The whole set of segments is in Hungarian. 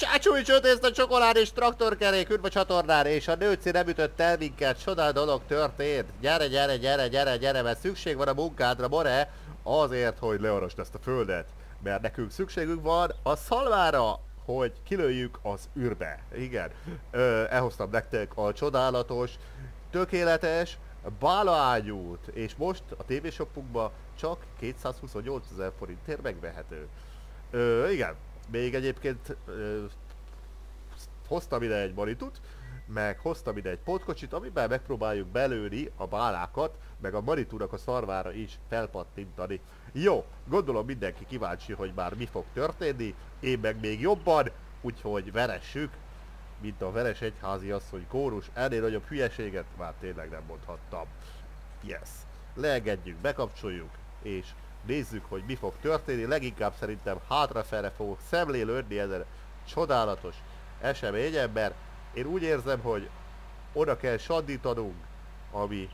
Csácsúj csőtészta csokolád és traktorkerék ült a csatornán, és a nőci nem ütött el minket, csodál dolog történt. Gyere, gyere, gyere, gyere, gyere, mert szükség van a munkádra, more, azért, hogy learasd ezt a földet. Mert nekünk szükségünk van a szalvára, hogy kilőjük az űrbe. Igen, Ö, elhoztam nektek a csodálatos, tökéletes bálaágyút, és most a tévésopunkban csak 228 ezer forintért megvehető. Ö, igen, még egyébként ö, hoztam ide egy maritut, meg hoztam ide egy pótkocsit, amiben megpróbáljuk belőni a bálákat, meg a maritúnak a szarvára is felpattintani. Jó, gondolom mindenki kíváncsi, hogy már mi fog történni, én meg még jobban, úgyhogy veressük, mint a veres egyházi asszony kórus, ennél nagyobb hülyeséget már tényleg nem mondhattam. Yes. Leengedjük, bekapcsoljuk, és nézzük, hogy mi fog történni. Leginkább szerintem hátrafele fogok szemlélődni ezen csodálatos eseményen, mert én úgy érzem, hogy oda kell sandítanunk, ami...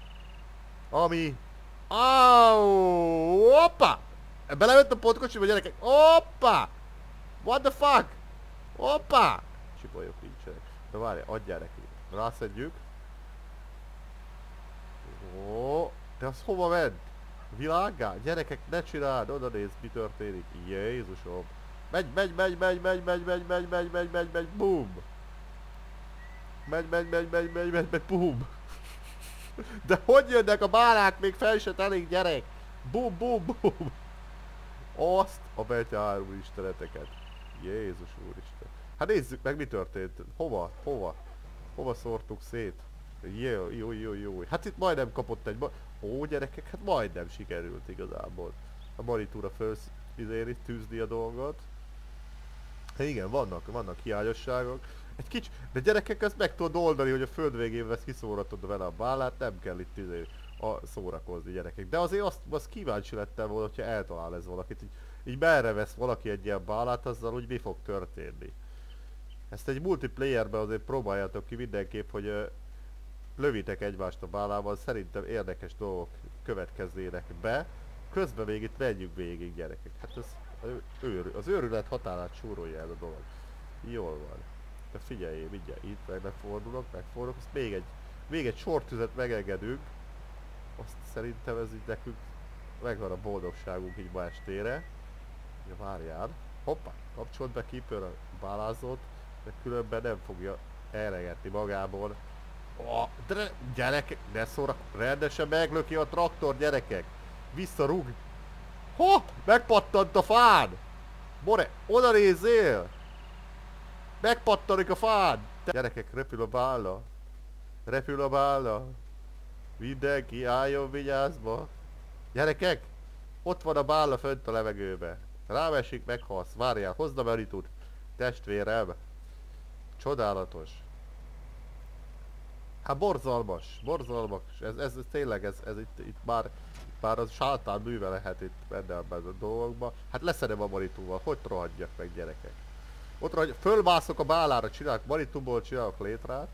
Ami... Au! Hoppa! Belevett a pontkocsiba, gyerekek! Hoppa! What the fuck? Hoppa! Csipolyok nincsenek. Na várj, adjál neki. Rászedjük. Ó, te az hova ment? Világgá? Gyerekek, ne csináld, oda nézd, mi történik. Jézusom. Megy, megy, megy, megy, megy, megy, megy, megy, megy, megy, megy, megy, boom. Megy, megy, megy, megy, megy, megy, megy, boom. De hogy jönnek a bálák? Még fel se telik, gyerek. Boom, boom, boom. Azt a betyárú isteneteket. Jézus úristen. Hát nézzük meg mi történt. Hova? Hova? Hova szórtuk szét? Jó, jó, jó, jó. Hát itt majdnem kapott egy... Ma Ó, gyerekek, hát majdnem sikerült igazából. A maritúra fölszizéri, tűzni a dolgot. Hát igen, vannak, vannak hiányosságok. Egy kicsi, de gyerekek ezt meg tudod oldani, hogy a föld végén vesz kiszóratod vele a bálát, nem kell itt izé a szórakozni gyerekek. De azért azt, azt kíváncsi lettem volna, hogyha eltalál ez valakit. Így, így merre vesz valaki egy ilyen bálát, azzal úgy mi fog történni. Ezt egy multiplayerben azért próbáljátok ki mindenképp, hogy lövitek egymást a bálával, szerintem érdekes dolgok következnének be. Közben még itt menjünk végig gyerekek. Hát ez őr, az őrület határát súrolja ez a dolog. Jól van. De figyelj, mindjárt itt meg megfordulok, megfordulok, azt még egy, még egy sortüzet megengedünk. Azt szerintem ez így nekünk megvan a boldogságunk így ma estére. Ja, várjál. Hoppá, kapcsolt be Keeper a bálázót, de különben nem fogja elregetni magából. De gyerekek, ne szórak, rendesen meglöki a traktor, gyerekek. Visszarúg. Ho! Megpattant a fán! More, oda nézzél! Megpattanik a fán! Te gyerekek, repül a bála. Repül a bála. Mindenki álljon vigyázba. Gyerekek! Ott van a bála fönt a levegőbe. Rámesik, meghalsz. Várjál, hozd a meritut. Testvérem. Csodálatos. Hát borzalmas, borzalmas. Ez, ez, ez tényleg, ez, ez itt, itt már, már az sátán műve lehet itt benne ebben a dolgokban. Hát leszedem a maritúval, hogy rohadjak meg gyerekek. Ott rohagy, fölmászok a bálára, csinálok maritúból, csinálok létrát,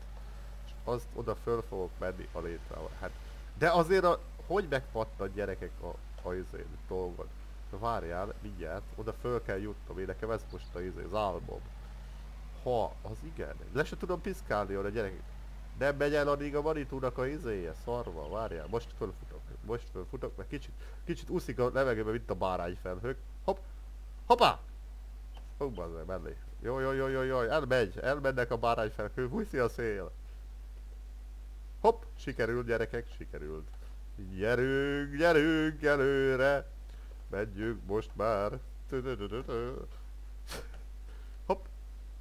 és azt oda föl fogok menni a létrával. Hát, de azért a, hogy megpattan gyerekek a, a izé, dolgot? Várjál, mindjárt, oda föl kell jutnom, én nekem ez most a izé, az álmom. Ha, az igen. Le se tudom piszkálni a gyerekek. Nem megy el addig a manitúnak a izéje, szarva, várjál, most fölfutok, most fölfutok, mert kicsit, kicsit úszik a levegőbe, mint a bárány felhők. Hopp, hoppá! Hú, bazzaj, mellé. Jó, jó, jó, jó, jó, elmegy, elmennek a bárány felhők, húszi a szél. Hopp, sikerült gyerekek, sikerült. Gyerünk, gyerünk előre! Menjünk most már. Hopp.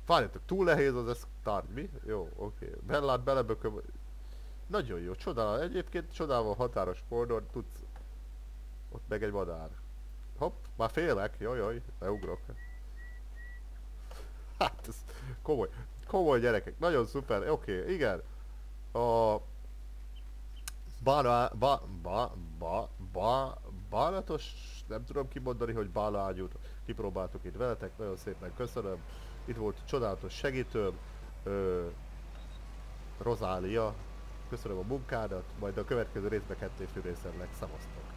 Várjatok, túl nehéz az ez tárgy, mi? Jó, oké. Okay. Bellát belebököm. Nagyon jó, csodál. Egyébként csodával határos fordon tudsz... Ott meg egy madár. Hopp, már félek, jaj, jaj, leugrok. Hát ez komoly, komoly gyerekek, nagyon szuper, oké, okay, igen. A... Bána, ba, ba, ba, ba, bánatos, nem tudom kimondani, hogy bálágyút kipróbáltuk itt veletek, nagyon szépen köszönöm. Itt volt csodálatos segítőm, ö, Rozália, köszönöm a munkádat, majd a következő részben ketté fűrészen szavaztok.